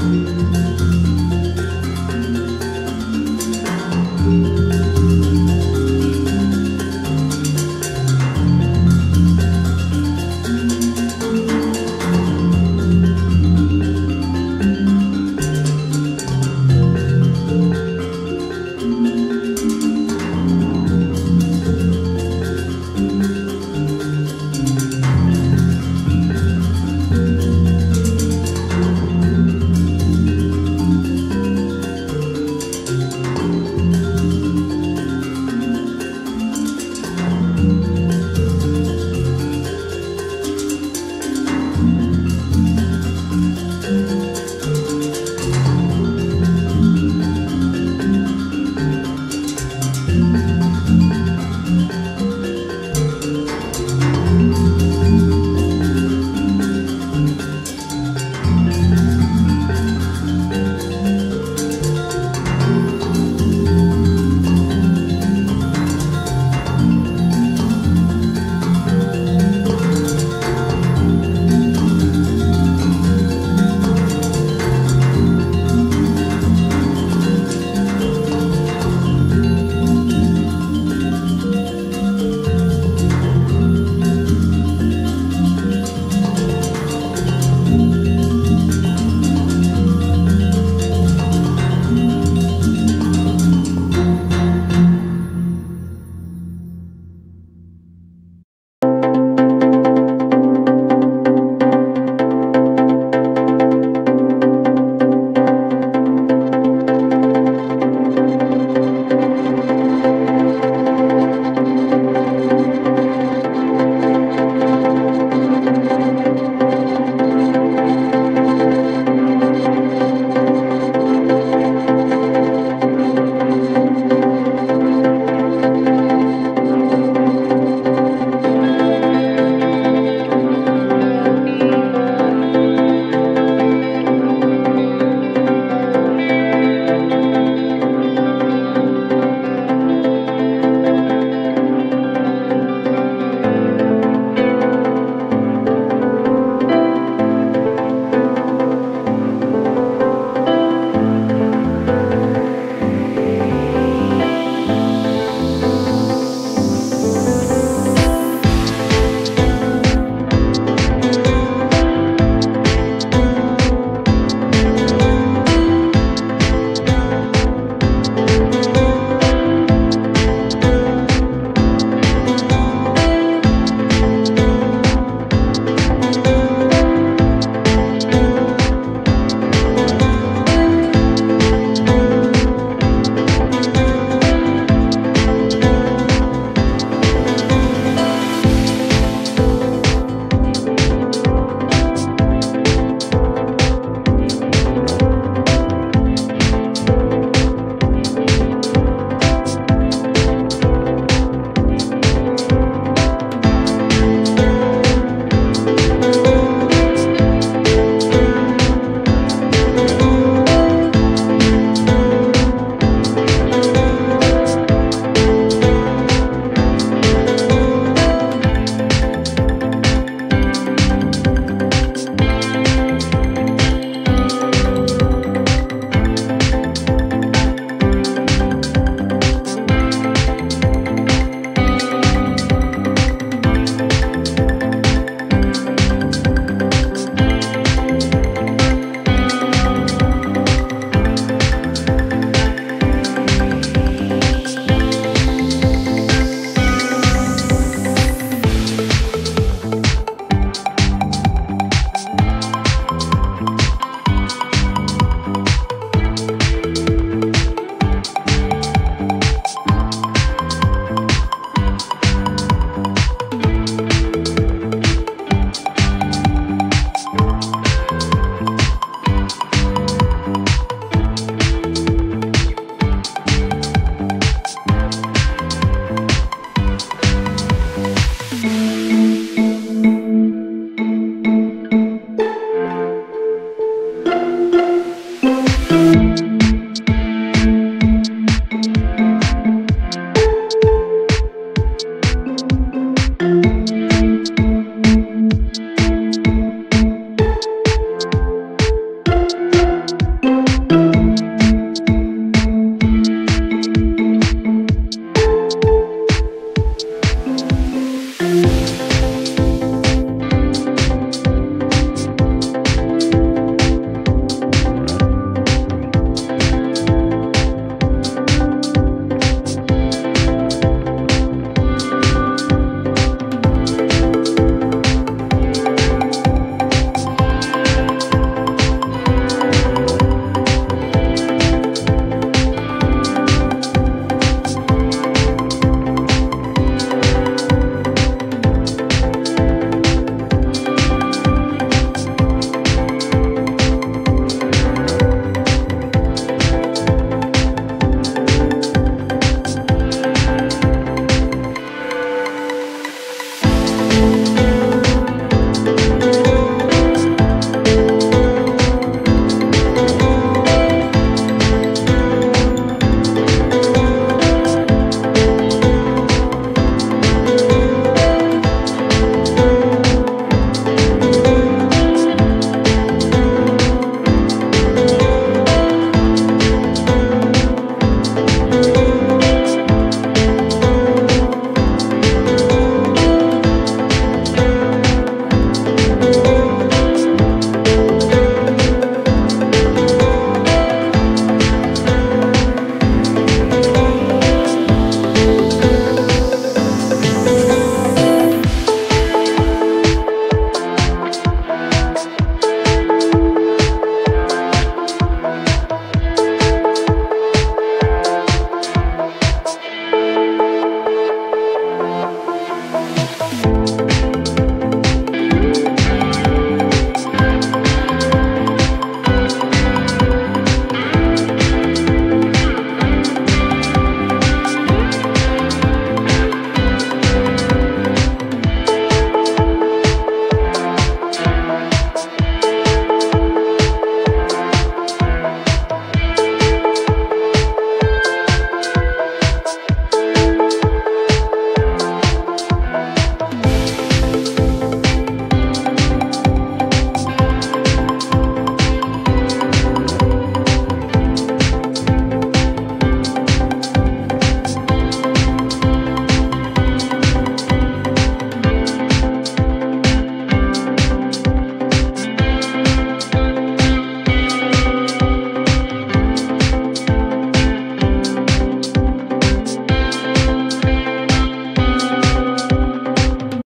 Música